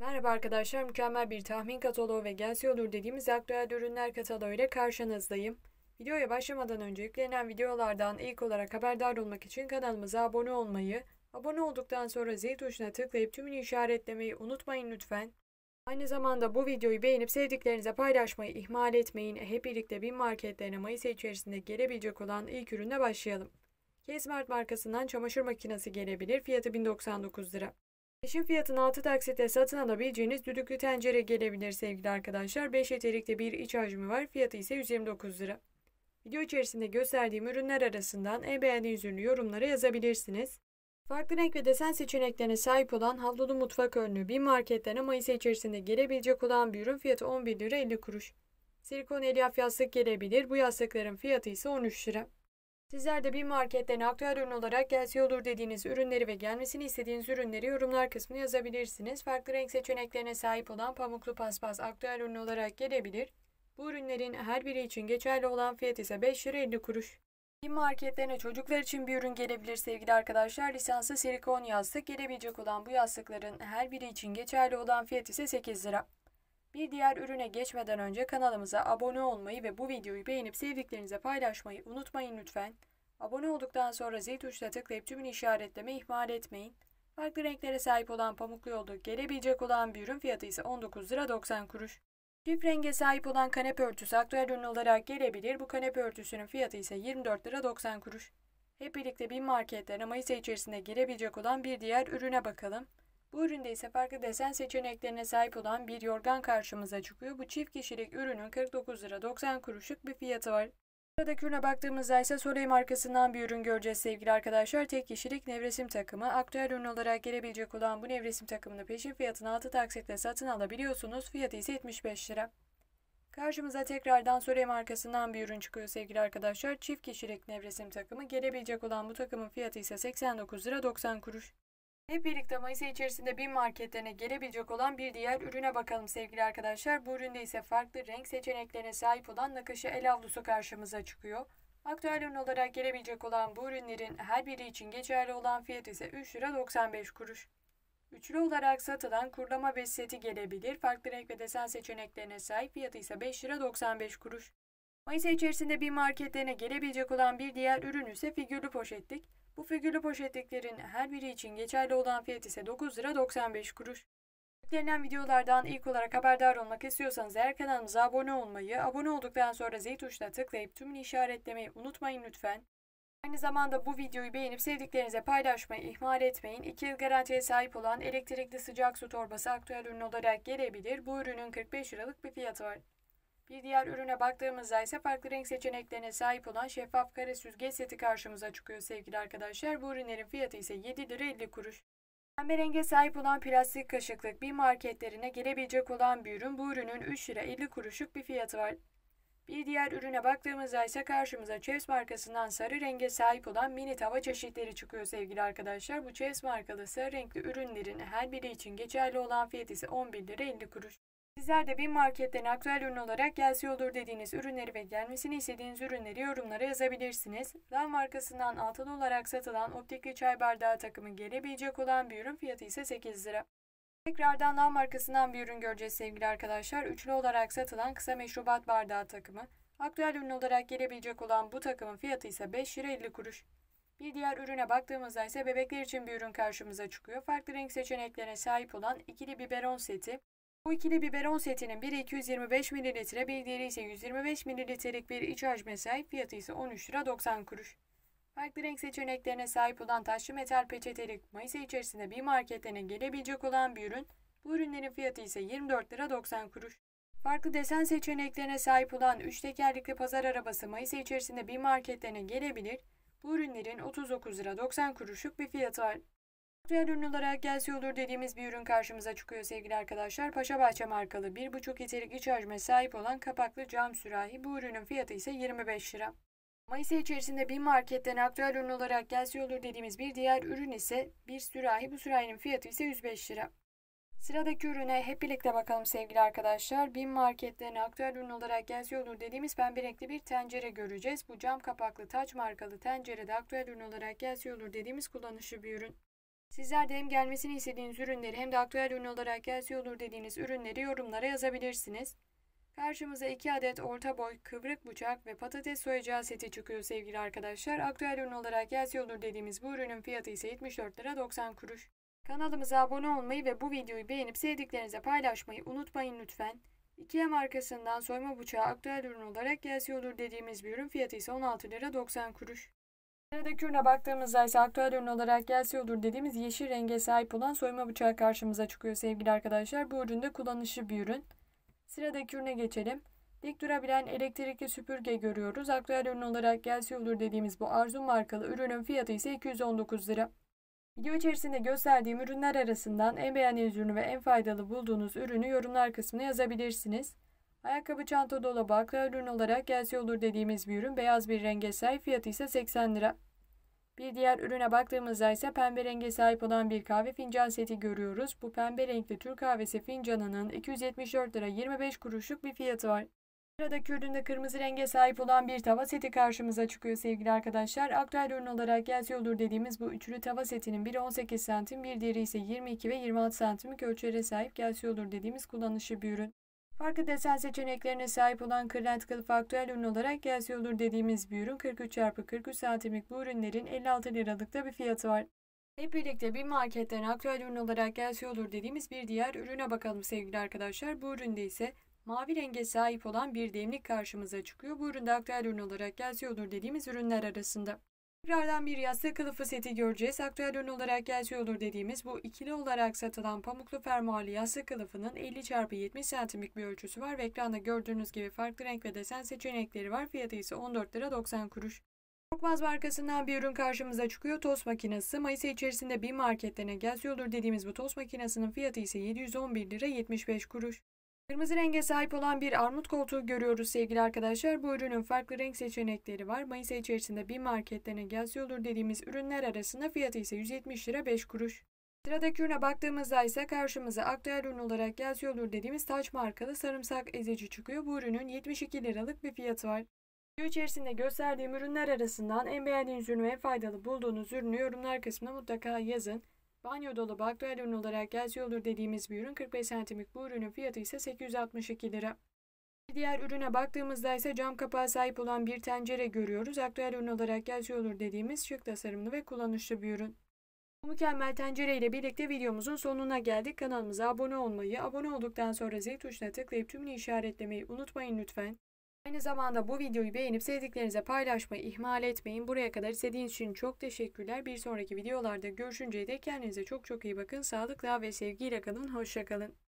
Merhaba arkadaşlar, mükemmel bir tahmin kataloğu ve gelse olur dediğimiz aktüel ürünler kataloğu ile karşınızdayım. Videoya başlamadan önce yüklenen videolardan ilk olarak haberdar olmak için kanalımıza abone olmayı, abone olduktan sonra zil tuşuna tıklayıp tümünü işaretlemeyi unutmayın lütfen. Aynı zamanda bu videoyu beğenip sevdiklerinize paylaşmayı ihmal etmeyin. Hep birlikte bin marketlerine Mayıs ayı içerisinde gelebilecek olan ilk ürünle başlayalım. Kezmart markasından çamaşır makinesi gelebilir. Fiyatı 1099 lira. Peşin fiyatına 6 taksitle satın alabileceğiniz düdüklü tencere gelebilir sevgili arkadaşlar. 5 litrelikte bir iç hacmi var. Fiyatı ise 129 lira. Video içerisinde gösterdiğim ürünler arasından en beğendiğiniz ürünü yorumlara yazabilirsiniz. Farklı renk ve desen seçeneklerine sahip olan havlulu mutfak önlüğü bir marketlerine Mayıs içerisinde gelebilecek olan bir ürün fiyatı 11 lira 50 kuruş. Silikon elyaf yastık gelebilir. Bu yastıkların fiyatı ise 13 lira. Sizler de bir marketten aktüel ürün olarak gelse olur dediğiniz ürünleri ve gelmesini istediğiniz ürünleri yorumlar kısmına yazabilirsiniz. Farklı renk seçeneklerine sahip olan pamuklu paspas aktüel ürün olarak gelebilir. Bu ürünlerin her biri için geçerli olan fiyat ise 5 lira 50 kuruş. Bir marketlerine çocuklar için bir ürün gelebilir sevgili arkadaşlar. Lisanslı silikon yastık gelebilecek olan bu yastıkların her biri için geçerli olan fiyat ise 8 lira. Bir diğer ürüne geçmeden önce kanalımıza abone olmayı ve bu videoyu beğenip sevdiklerinize paylaşmayı unutmayın lütfen. Abone olduktan sonra zil tuşuna tıklayıp tümünü işaretlemeyi ihmal etmeyin. Farklı renklere sahip olan pamuklu yolluk gelebilecek olan bir ürün fiyatı ise 19 lira 90 kuruş. Çift renge sahip olan kanepe örtüsü aktüel ürün olarak gelebilir. Bu kanepe örtüsünün fiyatı ise 24 lira 90 kuruş. Hep birlikte bin marketlerine Mayıs ayı içerisinde gelebilecek olan bir diğer ürüne bakalım. Bu üründe ise farklı desen seçeneklerine sahip olan bir yorgan karşımıza çıkıyor. Bu çift kişilik ürünün 49 lira 90 kuruşluk bir fiyatı var. Sıradaki ürüne baktığımızda ise Soleil markasından bir ürün göreceğiz sevgili arkadaşlar. Tek kişilik nevresim takımı. Aktüel ürün olarak gelebilecek olan bu nevresim takımını peşin fiyatına 6 taksitle satın alabiliyorsunuz. Fiyatı ise 75 lira. Karşımıza tekrardan Soleil markasından bir ürün çıkıyor sevgili arkadaşlar. Çift kişilik nevresim takımı. Gelebilecek olan bu takımın fiyatı ise 89 lira 90 kuruş. Hep birlikte Mayıs içerisinde bin marketlerine gelebilecek olan bir diğer ürüne bakalım sevgili arkadaşlar. Bu üründe ise farklı renk seçeneklerine sahip olan nakışı el avlusu karşımıza çıkıyor. Aktüel ürün olarak gelebilecek olan bu ürünlerin her biri için geçerli olan fiyat ise 3 lira 95 kuruş. Üçlü olarak satılan kurlama bez seti gelebilir. Farklı renk ve desen seçeneklerine sahip fiyatı ise 5 lira 95 kuruş. Mayıs içerisinde bir marketlerine gelebilecek olan bir diğer ürün ise figürlü poşetlik. Bu figürlü poşetliklerin her biri için geçerli olan fiyat ise 9 lira 95 kuruş. Yüklenen videolardan ilk olarak haberdar olmak istiyorsanız eğer kanalımıza abone olmayı, abone olduktan sonra zil tuşuna tıklayıp tümünü işaretlemeyi unutmayın lütfen. Aynı zamanda bu videoyu beğenip sevdiklerinize paylaşmayı ihmal etmeyin. 2 yıl garantiye sahip olan elektrikli sıcak su torbası aktüel ürün olarak gelebilir. Bu ürünün 45 liralık bir fiyatı var. Bir diğer ürüne baktığımızda ise farklı renk seçeneklerine sahip olan şeffaf kare süzgeç seti karşımıza çıkıyor sevgili arkadaşlar. Bu ürünlerin fiyatı ise 7 lira 50 kuruş. Pembe renge sahip olan plastik kaşıklık bir marketlerine gelebilecek olan bir ürün. Bu ürünün 3 lira 50 kuruşluk bir fiyatı var. Bir diğer ürüne baktığımızda ise karşımıza Chefs markasından sarı renge sahip olan mini tava çeşitleri çıkıyor sevgili arkadaşlar. Bu Chefs markalı sarı renkli ürünlerin her biri için geçerli olan fiyat ise 11 lira 50 kuruş. Sizler de bir marketten aktüel ürün olarak gelse olur dediğiniz ürünleri ve gelmesini istediğiniz ürünleri yorumlara yazabilirsiniz. Lav markasından altılı olarak satılan optikli çay bardağı takımı gelebilecek olan bir ürün fiyatı ise 8 lira. Tekrardan Lav markasından bir ürün göreceğiz sevgili arkadaşlar. Üçlü olarak satılan kısa meşrubat bardağı takımı. Aktüel ürün olarak gelebilecek olan bu takımın fiyatı ise 5 lira 50 kuruş. Bir diğer ürüne baktığımızda ise bebekler için bir ürün karşımıza çıkıyor. Farklı renk seçeneklerine sahip olan ikili biberon seti. Bu ikili biberon setinin biri 225 mililitre, bir diğeri ise 125 mililitrelik bir iç hacme sahip fiyatı ise 13 lira 90 kuruş. Farklı renk seçeneklerine sahip olan taşlı metal peçetelik Mayıs içerisinde bir marketlerine gelebilecek olan bir ürün. Bu ürünlerin fiyatı ise 24 lira 90 kuruş. Farklı desen seçeneklerine sahip olan 3 tekerlekli pazar arabası Mayıs içerisinde bir marketlerine gelebilir. Bu ürünlerin 39 lira 90 kuruşluk bir fiyatı var. Aktüel ürün olarak gelse olur dediğimiz bir ürün karşımıza çıkıyor sevgili arkadaşlar. Paşa Bahçe markalı 1,5 litrelik iç hacme sahip olan kapaklı cam sürahi. Bu ürünün fiyatı ise 25 lira. Mayıs içerisinde bir marketten aktüel ürün olarak gelse olur dediğimiz bir diğer ürün ise bir sürahi. Bu sürahinin fiyatı ise 105 lira. Sıradaki ürüne hep birlikte bakalım sevgili arkadaşlar. Bin marketlerine aktüel ürün olarak gelse olur dediğimiz pembe renkli bir tencere göreceğiz. Bu cam kapaklı taç markalı tencerede aktüel ürün olarak gelse olur dediğimiz kullanışlı bir ürün. Sizler de hem gelmesini istediğiniz ürünleri hem de aktüel ürün olarak gelse olur dediğiniz ürünleri yorumlara yazabilirsiniz. Karşımıza 2 adet orta boy kıvrık bıçak ve patates soyacağı seti çıkıyor sevgili arkadaşlar. Aktüel ürün olarak gelse olur dediğimiz bu ürünün fiyatı ise 74 lira 90 kuruş. Kanalımıza abone olmayı ve bu videoyu beğenip sevdiklerinize paylaşmayı unutmayın lütfen. IKEA markasından soyma bıçağı aktüel ürün olarak gelse olur dediğimiz bir ürün fiyatı ise 16 lira 90 kuruş. Sıradaki ürüne baktığımızda ise aktüel ürün olarak gelse olur dediğimiz yeşil renge sahip olan soyma bıçağı karşımıza çıkıyor sevgili arkadaşlar. Bu üründe kullanışlı bir ürün. Sıradaki ürüne geçelim. Dik durabilen elektrikli süpürge görüyoruz. Aktüel ürün olarak gelse olur dediğimiz bu Arzu markalı ürünün fiyatı ise 219 lira. Video içerisinde gösterdiğim ürünler arasından en beğendiğiniz ürünü ve en faydalı bulduğunuz ürünü yorumlar kısmına yazabilirsiniz. Ayakkabı çanta dolabı aktüel ürün olarak gelse olur dediğimiz bir ürün beyaz bir renge sahip fiyatı ise 80 lira. Bir diğer ürüne baktığımızda ise pembe renge sahip olan bir kahve fincan seti görüyoruz. Bu pembe renkli Türk kahvesi fincanının 274 lira 25 kuruşluk bir fiyatı var. Sıradaki üründe kırmızı renge sahip olan bir tava seti karşımıza çıkıyor sevgili arkadaşlar. Aktüel ürün olarak gelse olur dediğimiz bu üçlü tava setinin biri 18 santim, bir diğeri ise 22 ve 26 santimlik ölçülere sahip gelse olur dediğimiz kullanışlı bir ürün. Farklı desen seçeneklerine sahip olan kırlent kılıf aktüel ürün olarak olur dediğimiz bir ürün 43x43 santimlik bu ürünlerin 56 liralıkta bir fiyatı var. Hep birlikte bir marketten aktüel ürün olarak gelse olur dediğimiz bir diğer ürüne bakalım sevgili arkadaşlar. Bu üründe ise mavi renge sahip olan bir demlik karşımıza çıkıyor. Bu üründe aktüel ürün olarak gelse olur dediğimiz ürünler arasında. Tekrardan bir yastık kılıfı seti göreceğiz. Aktüel ürün olarak gelse olur dediğimiz bu ikili olarak satılan pamuklu fermuarlı yastık kılıfının 50 x 70 santimlik bir ölçüsü var ve ekranda gördüğünüz gibi farklı renk ve desen seçenekleri var. Fiyatı ise 14 lira 90 kuruş. Korkmaz markasından bir ürün karşımıza çıkıyor. Tost makinesi. Mayıs içerisinde bir marketten gelse olur dediğimiz bu tost makinesinin fiyatı ise 711 lira 75 kuruş. Kırmızı renge sahip olan bir armut koltuğu görüyoruz sevgili arkadaşlar. Bu ürünün farklı renk seçenekleri var. Mayıs içerisinde bir marketten gelse olur dediğimiz ürünler arasında fiyatı ise 170 lira 5 kuruş. Sıradaki ürüne baktığımızda ise karşımıza aktüel ürün olarak gelse olur dediğimiz taç markalı sarımsak ezici çıkıyor. Bu ürünün 72 liralık bir fiyatı var. Video içerisinde gösterdiğim ürünler arasından en beğendiğiniz ürünü ve faydalı bulduğunuz ürünü yorumlar kısmına mutlaka yazın. Banyo dolabı ürün olarak gelse olur dediğimiz bir ürün 45 santimlik bu ürünün fiyatı ise 862 lira. Bir diğer ürüne baktığımızda ise cam kapağı sahip olan bir tencere görüyoruz. Aktüel ürün olarak gelse olur dediğimiz şık tasarımlı ve kullanışlı bir ürün. Bu mükemmel tencere ile birlikte videomuzun sonuna geldik. Kanalımıza abone olmayı, abone olduktan sonra zil tuşuna tıklayıp tümünü işaretlemeyi unutmayın lütfen. Aynı zamanda bu videoyu beğenip sevdiklerinize paylaşmayı ihmal etmeyin. Buraya kadar izlediğiniz için çok teşekkürler. Bir sonraki videolarda görüşünceye dek kendinize çok çok iyi bakın. Sağlıkla ve sevgiyle kalın. Hoşçakalın.